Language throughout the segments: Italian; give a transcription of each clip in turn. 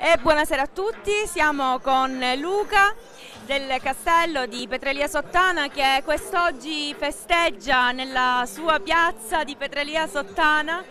E buonasera a tutti, siamo con Luca del castello di Petrelia Sottana che quest'oggi festeggia nella sua piazza di Petrelia Sottana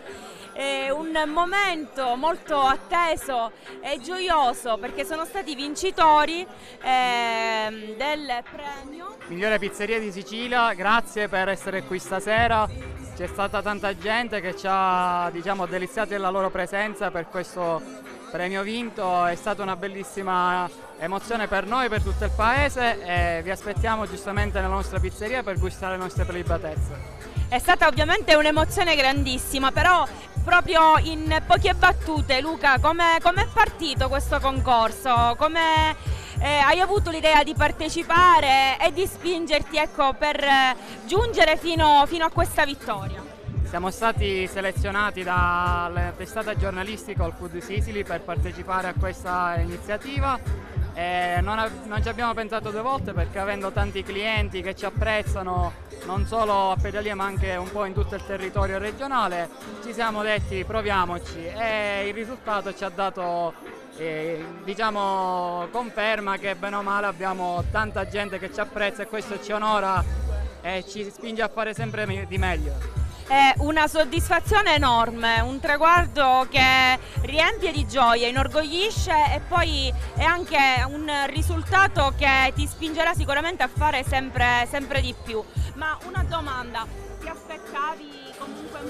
eh, un momento molto atteso e gioioso perché sono stati vincitori eh, del premio Migliore pizzeria di Sicilia, grazie per essere qui stasera. C'è stata tanta gente che ci ha diciamo, deliziato della loro presenza per questo premio vinto, è stata una bellissima emozione per noi, per tutto il paese e vi aspettiamo giustamente nella nostra pizzeria per gustare le nostre prelibatezze. È stata ovviamente un'emozione grandissima, però proprio in poche battute Luca, come è partito questo concorso? Come eh, hai avuto l'idea di partecipare e di spingerti ecco, per eh, giungere fino, fino a questa vittoria? Siamo stati selezionati dalla testata giornalistica All Food Sicily per partecipare a questa iniziativa. Non, non, ci abbiamo pensato due volte perché avendo tanti clienti che ci apprezzano non solo a Pedalia ma anche un po' in tutto il territorio regionale ci siamo detti proviamoci e il risultato ci ha dato eh, diciamo conferma che bene o male abbiamo tanta gente che ci apprezza e questo ci onora e ci spinge a fare sempre di meglio è una soddisfazione enorme, un traguardo che riempie di gioia, inorgoglisce e poi è anche un risultato che ti spingerà sicuramente a fare sempre, sempre di più. Ma una domanda, ti aspettavi comunque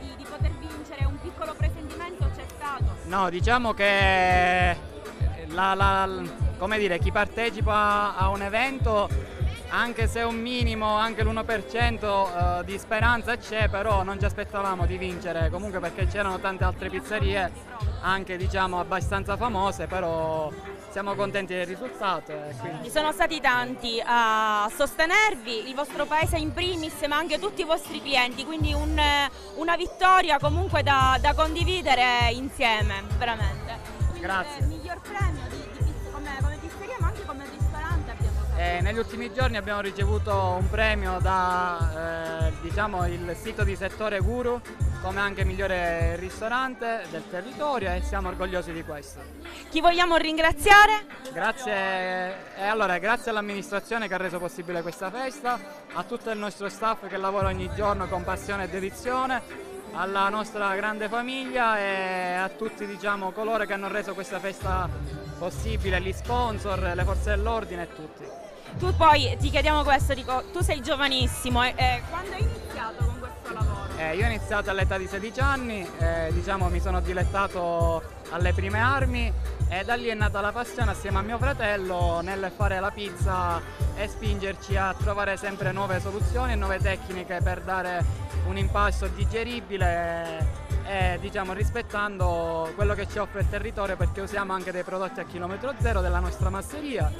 di, di poter vincere un piccolo presentimento? C'è stato? No, diciamo che la, la, dire, chi partecipa a un evento anche se un minimo, anche l'1% eh, di speranza c'è, però non ci aspettavamo di vincere, comunque perché c'erano tante altre pizzerie, anche diciamo abbastanza famose, però siamo contenti del risultato. Quindi. Sono stati tanti a sostenervi, il vostro paese in primis, ma anche tutti i vostri clienti, quindi un, una vittoria comunque da, da, condividere insieme, veramente. Quindi Grazie. Il miglior premio di, di, come, come pizzeria, ma anche come eh, negli ultimi giorni abbiamo ricevuto un premio da eh, diciamo, il sito di settore Guru come anche migliore ristorante del territorio e siamo orgogliosi di questo. Chi vogliamo ringraziare? Grazie, eh, allora, grazie all'amministrazione che ha reso possibile questa festa, a tutto il nostro staff che lavora ogni giorno con passione e dedizione, alla nostra grande famiglia e a tutti diciamo, coloro che hanno reso questa festa possibile, gli sponsor, le forze dell'ordine e tutti. Tu poi ti chiediamo questo, dico, tu sei giovanissimo, eh, quando hai iniziato con questo lavoro? Eh, io ho iniziato all'età di 16 anni, eh, diciamo mi sono dilettato alle prime armi e da lì è nata la passione assieme a mio fratello nel fare la pizza e spingerci a trovare sempre nuove soluzioni e nuove tecniche per dare un impasto digeribile e diciamo rispettando quello che ci offre il territorio perché usiamo anche dei prodotti a chilometro zero della nostra masseria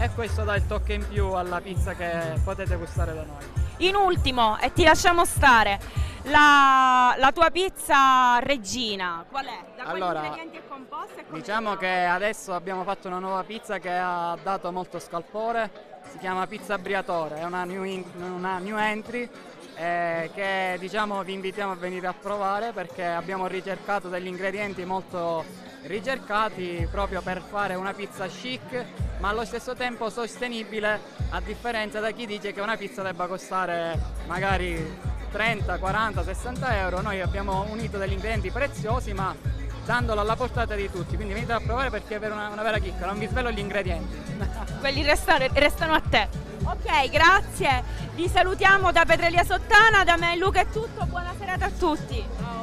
e questo dà il tocco in più alla pizza che potete gustare da noi. In ultimo, e ti lasciamo stare, la, la tua pizza regina, qual è? Da allora, ingredienti è composta? Diciamo che adesso abbiamo fatto una nuova pizza che ha dato molto scalpore, si chiama pizza Briatore, è una new, in, una new entry eh, che diciamo vi invitiamo a venire a provare perché abbiamo ricercato degli ingredienti molto ricercati proprio per fare una pizza chic ma allo stesso tempo sostenibile a differenza da chi dice che una pizza debba costare magari 30, 40, 60 euro. Noi abbiamo unito degli ingredienti preziosi ma dandolo alla portata di tutti. Quindi venite a provare perché è una, una vera chicca non vi svelo gli ingredienti. Quelli restano, restano a te. Ok grazie. Vi salutiamo da Petrelia Sottana da me Luca è tutto. Buona serata a tutti. Ciao.